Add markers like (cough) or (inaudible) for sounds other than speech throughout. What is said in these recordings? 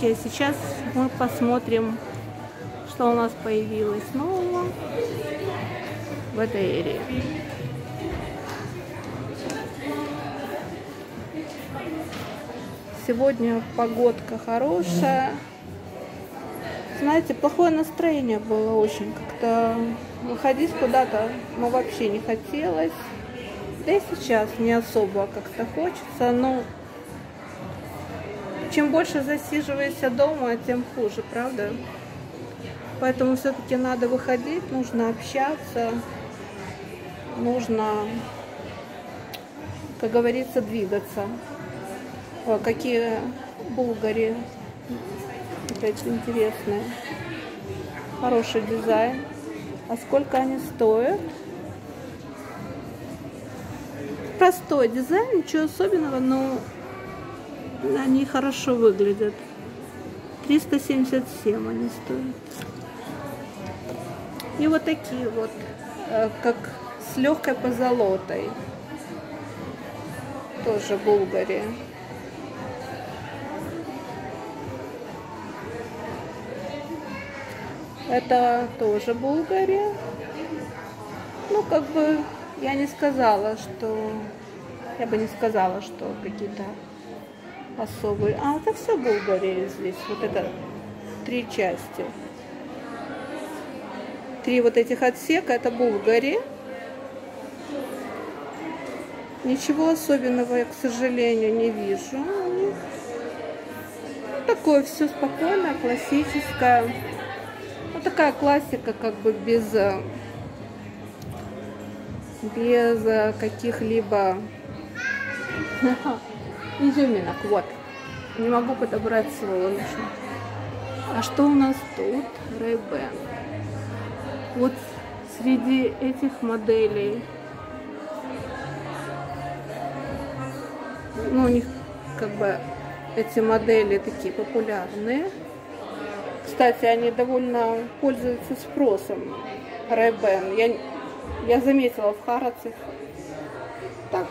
покупки. А сейчас мы посмотрим, что у нас появилось нового в этой эре. Сегодня погодка хорошая. Знаете, плохое настроение было очень. Как-то выходить куда-то ну, вообще не хотелось. Да и сейчас не особо как-то хочется. Но чем больше засиживаешься дома, тем хуже, правда? Поэтому все-таки надо выходить, нужно общаться, нужно, как говорится, двигаться. О, какие булгари опять интересные. Хороший дизайн. А сколько они стоят? Простой дизайн, ничего особенного, но они хорошо выглядят. 377 они стоят. И вот такие вот, э, как с легкой позолотой. Тоже Булгари. Это тоже Булгария. Ну, как бы я не сказала, что... Я бы не сказала, что какие-то особые... А, это все Булгария здесь. Вот это три части. Три вот этих отсека, это Булгари. Ничего особенного я, к сожалению, не вижу. Такое все спокойное, классическое. Ну, такая классика, как бы без, э, без э, каких-либо (laughs) изюминок. Вот. Не могу подобрать слово. А что у нас тут? Ray-Ban. Вот среди этих моделей, ну, у них как бы эти модели такие популярные. Кстати, они довольно пользуются спросом. Ray-Ban. Я, я заметила в Хараце так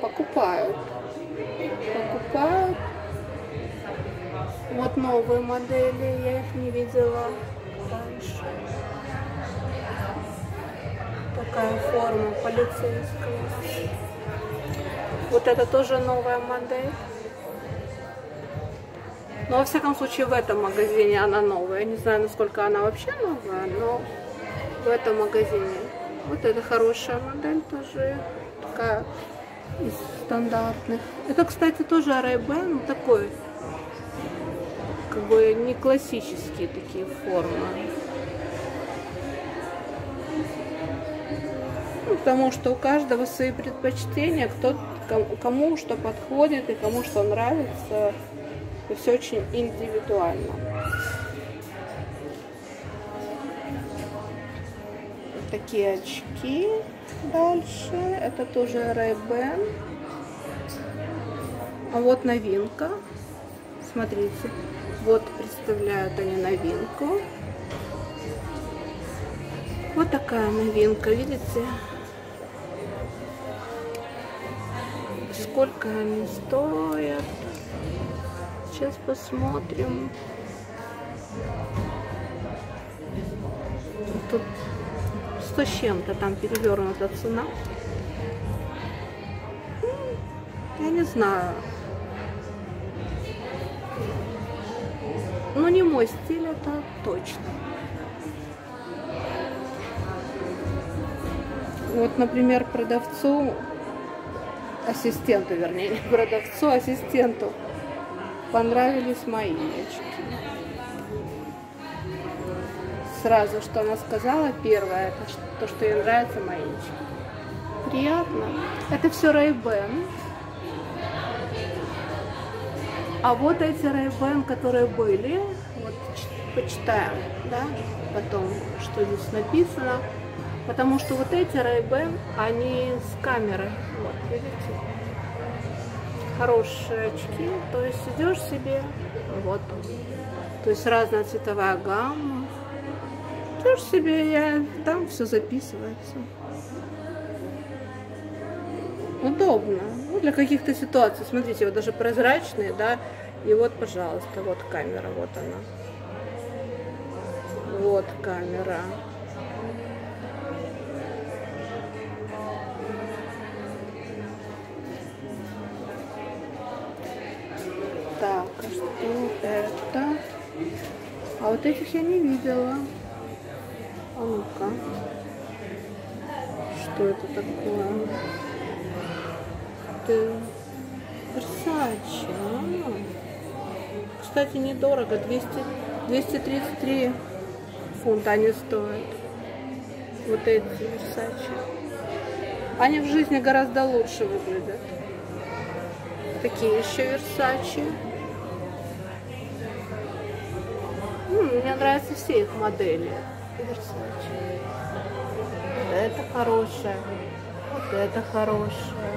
покупают. Покупают. Вот новые модели, я их не видела раньше. Такая форма полицейская. Вот это тоже новая модель. Но во всяком случае в этом магазине она новая. Я не знаю, насколько она вообще новая, но в этом магазине. Вот это хорошая модель тоже. Такая из стандартных. Это, кстати, тоже Ray-Ban, такой, как бы не классические такие формы. Ну, потому что у каждого свои предпочтения, кто, кому что подходит и кому что нравится. И все очень индивидуально. Такие очки дальше. Это тоже Ray-Ban. А вот новинка. Смотрите. Вот представляют они новинку. Вот такая новинка, видите? Сколько они стоят? Сейчас посмотрим. 100 с чем-то там перевернута цена. Я не знаю. Ну, не мой стиль, это точно. Вот, например, продавцу, ассистенту, вернее, не продавцу, а ассистенту понравились мои очки. Сразу, что она сказала, первое, это то, что ей нравятся мои. Приятно. Это все Ray-Ban. А вот эти Ray-Ban, которые были, вот почитаем, да, потом, что здесь написано. Потому что вот эти Ray-Ban, они с камеры. Вот, видите? хорошие очки. То есть идешь себе, вот, то есть разная цветовая гамма. Идешь себе, и там все записывается. Удобно. Ну, для каких-то ситуаций. Смотрите, вот даже прозрачные, да, И вот, пожалуйста, вот камера, вот она. Вот камера. Так, а что это? А вот этих я не видела. А ну-ка. Что это такое? Это Versace. А. Кстати, недорого. 200, 233 фунта они стоят. Вот эти Versace. Они в жизни гораздо лучше выглядят. Такие еще Versace. Мне нравятся все их модели. Вот это хорошая. Вот это хорошая.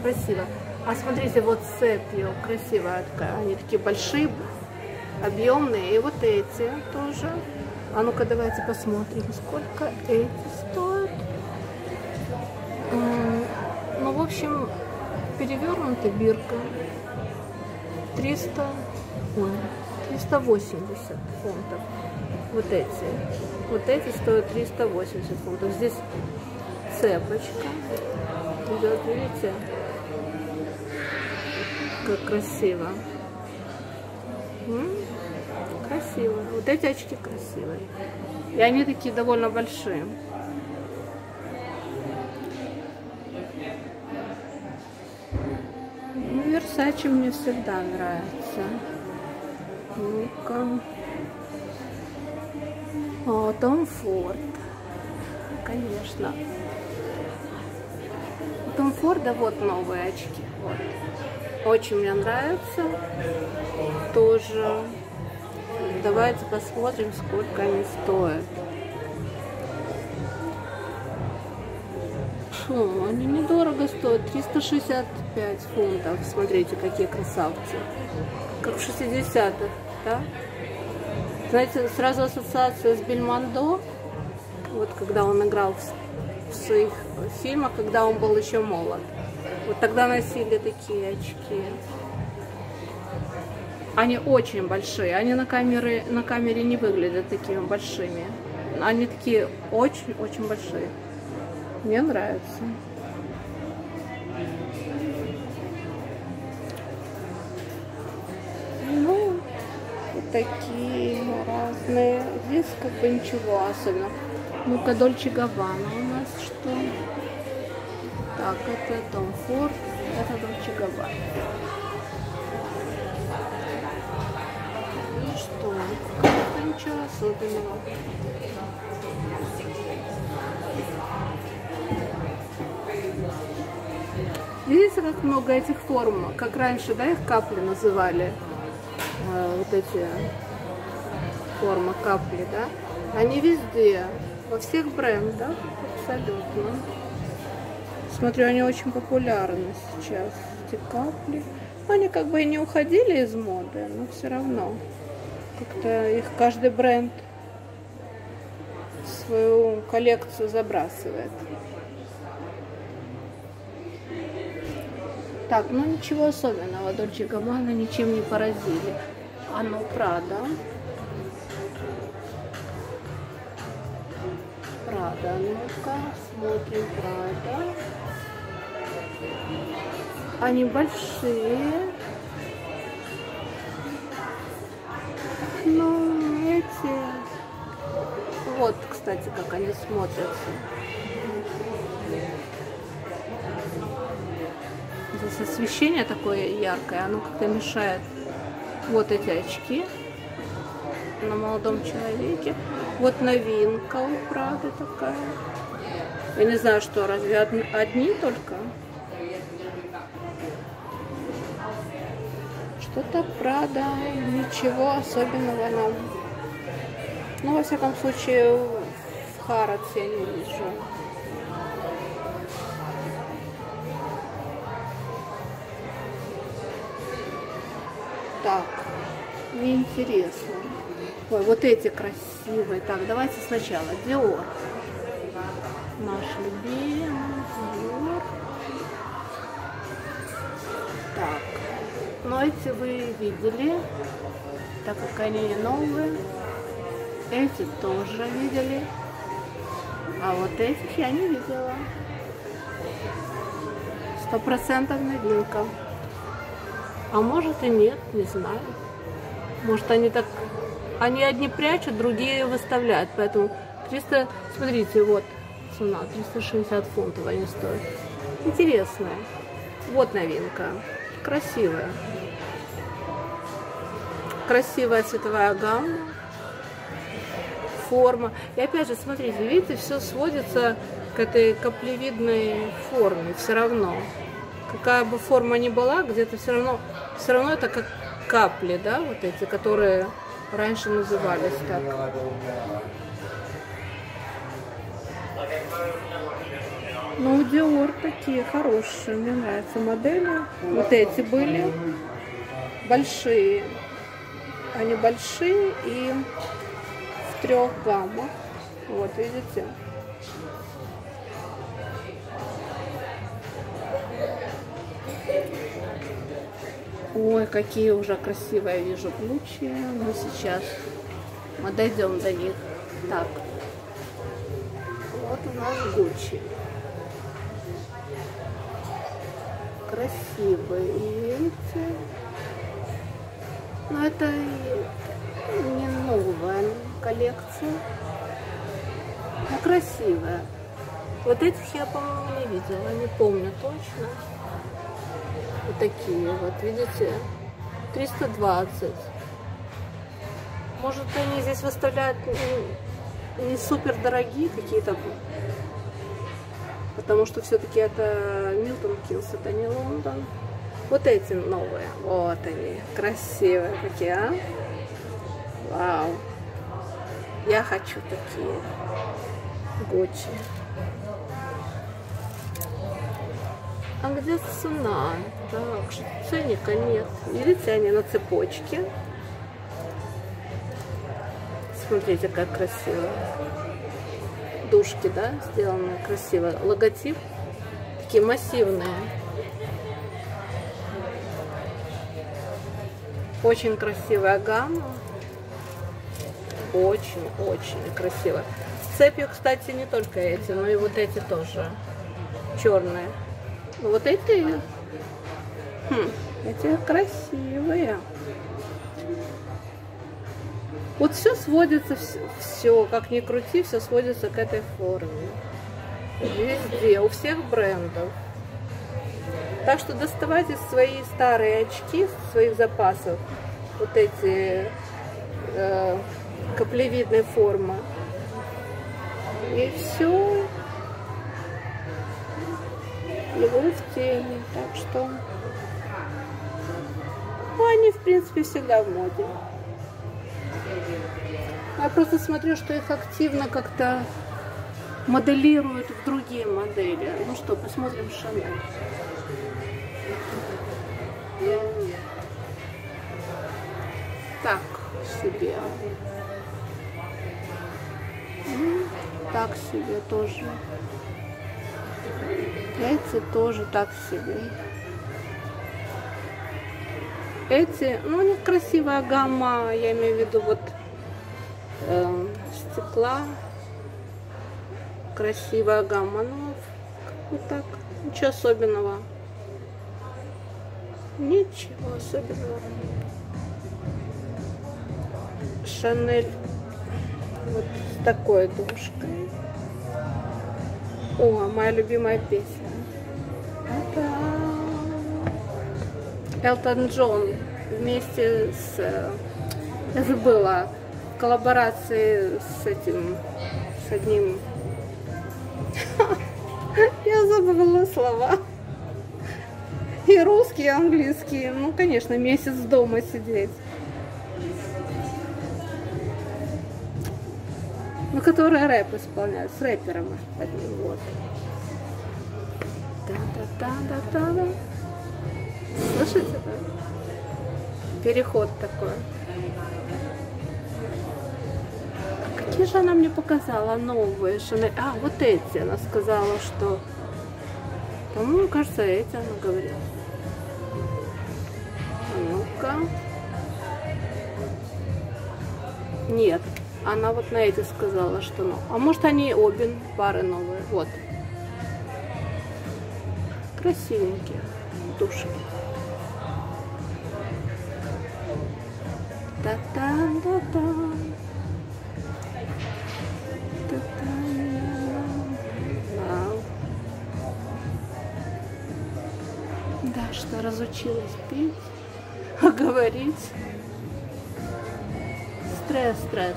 Красиво. А смотрите, вот цепью красивая такая. Они такие большие, объемные. И вот эти тоже. А ну-ка давайте посмотрим, сколько эти стоят. Ну, в общем, перевернутая бирка. 300, ой, 380 фунтов. Вот эти. Вот эти стоят 380 фунтов. Здесь цепочка. Идет, видите? Как красиво. Красиво. Вот эти очки красивые. И они такие довольно большие. Версачи мне всегда нравится. Ну-ка. О, Том Форд. Конечно. У Том Форда вот новые очки. Вот. Очень мне нравятся. Тоже. Давайте посмотрим, сколько они стоят. Фу, они недорого стоят. 365 фунтов. Смотрите, какие красавцы. Как в 60-х да? Знаете, сразу ассоциация с Бельмондо, вот когда он играл в, в своих фильмах, когда он был еще молод. Вот тогда носили такие очки. Они очень большие, они на камере, на камере не выглядят такими большими. Они такие очень-очень большие. Мне нравится. такие разные. Здесь как бы ничего особенно. Ну-ка, Дольче Габбана у нас что? Так, это Том Форд, это Дольче Габбана. Ну что, как ничего особенного. Видите, как много этих форм, как раньше, да, их капли называли? э, вот эти форма капли, да, они везде, во всех брендах абсолютно. Смотрю, они очень популярны сейчас, эти капли. Они как бы и не уходили из моды, но все равно как-то их каждый бренд свою коллекцию забрасывает. Так, ну ничего особенного, Дольче Габбана ничем не поразили. Оно Прада. Прада, ну-ка, смотрим Прада. Они большие. Ну, эти... Вот, кстати, как они смотрятся. Здесь освещение такое яркое, оно как-то мешает вот эти очки на молодом человеке. Вот новинка у Прады такая. Я не знаю, что, разве одни только? Что-то Прада, ничего особенного нам. Ну, во всяком случае, в Харатс я не вижу. Так, неинтересно. Ой, вот эти красивые. Так, давайте сначала Диор. Наш любимый Диор. Так, Но эти вы видели, так как они новые. Эти тоже видели. А вот этих я не видела. Сто процентов новинка. А может и нет, не знаю. Может они так... Они одни прячут, другие выставляют. Поэтому 300... Смотрите, вот цена. 360 фунтов они стоят. Интересная. Вот новинка. Красивая. Красивая цветовая гамма. Форма. И опять же, смотрите, видите, все сводится к этой каплевидной форме все равно. Какая бы форма ни была, где-то все равно, все равно это как капли, да, вот эти, которые раньше назывались так. Ну, Dior такие хорошие, мне нравятся модели. Вот эти были большие. Они большие и в трех гаммах. Вот, видите? Ой, какие уже красивые вижу ключи. Мы сейчас мы дойдем до них. Так. Вот у нас Гуччи. Красивые, видите? Но это не новая коллекция. Но красивая. Вот этих я, по-моему, не видела, не помню точно. Вот такие вот, видите? 320. Может, они здесь выставляют не супер дорогие какие-то, потому что все-таки это Милтон Килс, это не Лондон. Вот эти новые, вот они, красивые какие, а? Вау. Я хочу такие. Гуччи. А где цена? Так, ценника нет. Видите, они на цепочке. Смотрите, как красиво. Душки, да, сделаны красиво. Логотип такие массивные. Очень красивая гамма. Очень-очень красиво. Цепью, кстати, не только эти, но и вот эти тоже черные. Вот эти, хм, эти красивые. Вот все сводится, все, как ни крути, все сводится к этой форме. Везде, у всех брендов. Так что доставайте свои старые очки, своих запасов, вот эти э, каплевидной формы. И все. И вы в теме. Так что ну, они, в принципе, всегда в моде. Я просто смотрю, что их активно как-то моделируют в другие модели. Ну что, посмотрим Шанель. Так себе. Так себе тоже. Эти тоже так себе. Эти, ну у них красивая гамма, я имею в виду вот э, стекла. Красивая гамма, ну вот так, ничего особенного. Ничего особенного. Шанель вот с такой душкой. О, моя любимая песня. Элтон Джон вместе с... Я забыла. В коллаборации с этим... С одним... (laughs) Я забыла слова. И русские, и английские. Ну, конечно, месяц дома сидеть. Ну, которые рэп исполняют, с рэпером одним, вот. Да-да-да-да-да. Слышите, да? Переход такой. А какие же она мне показала новые Шанель? А, вот эти. Она сказала, что... По-моему, кажется, эти она говорила. новинка. Нет, она вот на эти сказала, что ну. А может они обе пары новые. Вот. Красивенькие души. Да, что разучилась петь, (laughs) говорить. Стресс, стресс,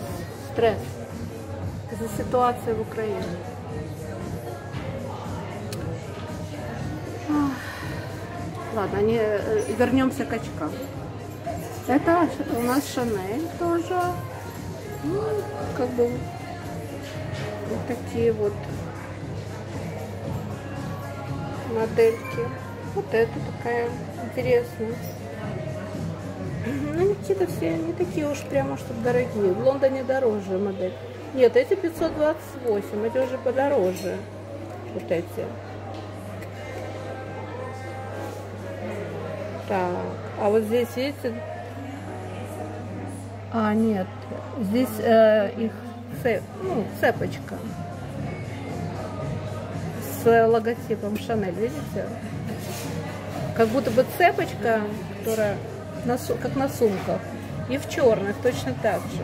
стресс из-за ситуации в Украине. Ладно, не, э, вернемся к очкам. Это у нас Шанель тоже. Ну, как бы вот такие вот модельки. Вот это такая интересная. Ну, какие-то все не такие уж прямо, чтобы дорогие. В Лондоне дороже модель. Нет, эти 528, эти уже подороже. Вот эти. Так, а вот здесь, видите, а, нет, здесь э, их цеп, ну, цепочка с логотипом Шанель, видите? Как будто бы цепочка, которая на, как на сумках. И в черных точно так же.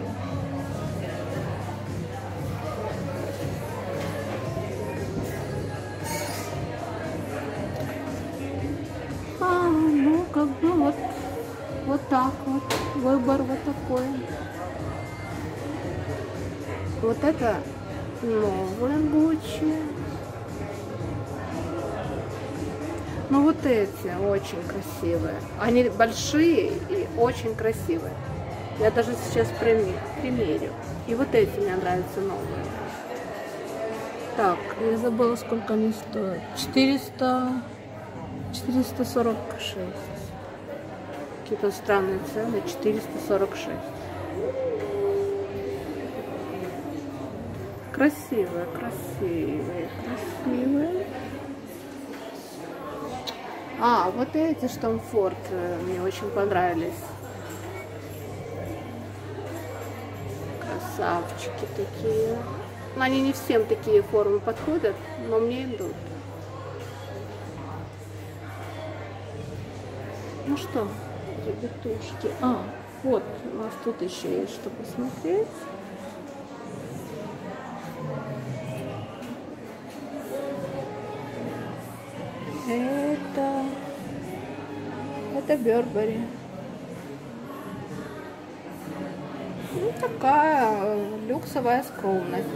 Выбор вот такой. Вот это новые Гуччи. Ну вот эти очень красивые. Они большие и очень красивые. Я даже сейчас примерю. И вот эти мне нравятся новые. Так, я забыла, сколько они стоят. 400... 446. Какие-то странные цены. 446. Красивые, красивые, красивые. А, вот эти штамфорд э, мне очень понравились. Красавчики такие. Ну, они не всем такие формы подходят, но мне идут. Ну что, ребятушки. А, вот, у нас тут еще есть что посмотреть. Это, это Бербери. Ну, такая люксовая скромность.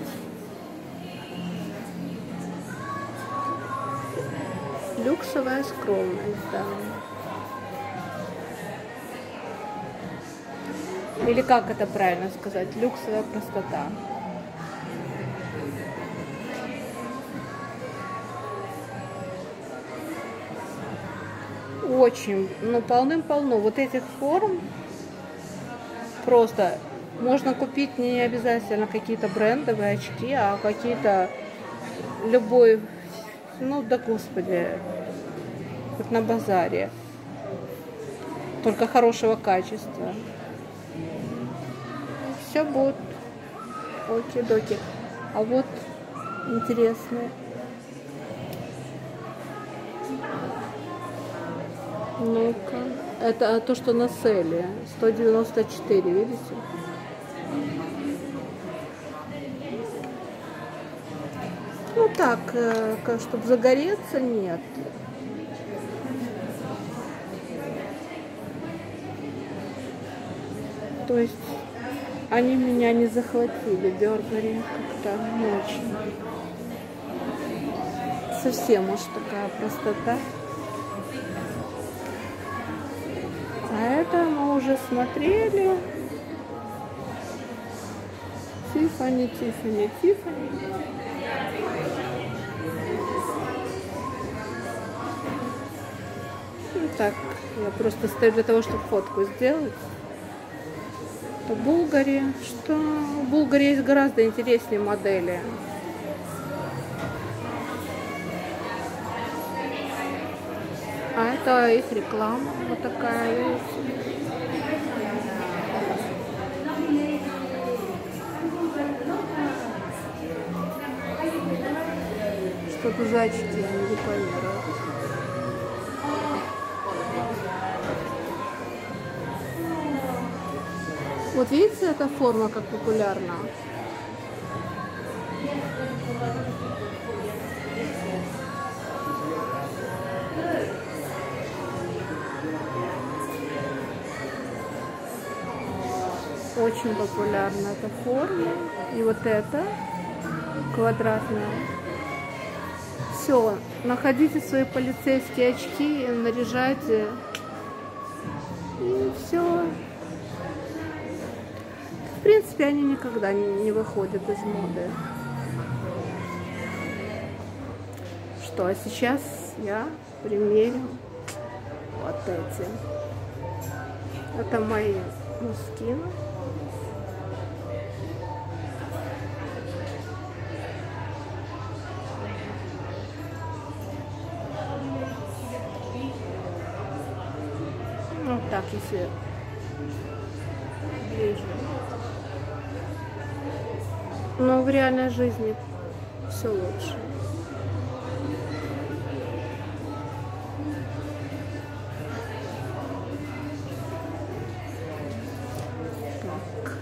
Люксовая скромность, да. Или как это правильно сказать? Люксовая простота. очень, ну, полным-полно. Вот этих форм просто можно купить не обязательно какие-то брендовые очки, а какие-то любой, ну да господи, как на базаре. Только хорошего качества. Все будет оки-доки. А вот интересное. Ну-ка. Это то, что на селе. 194, видите? Ну так, э, чтобы загореться, нет. То есть они меня не захватили, Бербери как-то очень. Совсем уж такая простота. А это мы уже смотрели. Тифани, Тифани, Тифани. Ну так, я просто стою для того, чтобы фотку сделать что Булгари, что у Булгари есть гораздо интереснее модели. А это их реклама вот такая есть. Что-то зайчики не пойму. Вот видите, эта форма как популярна. Очень популярна эта форма. И вот эта квадратная. Все, находите свои полицейские очки, наряжайте. Принципе, они никогда не выходят из моды. Что, а сейчас я примерю вот эти. Это мои мускины. Вот так, если ближе. Но в реальной жизни все лучше. Так.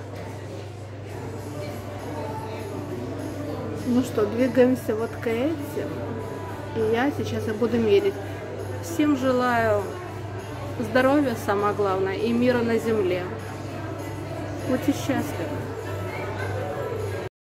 Ну что, двигаемся вот к этим. И я сейчас я буду мерить. Всем желаю здоровья, самое главное, и мира на земле. Будьте счастливы.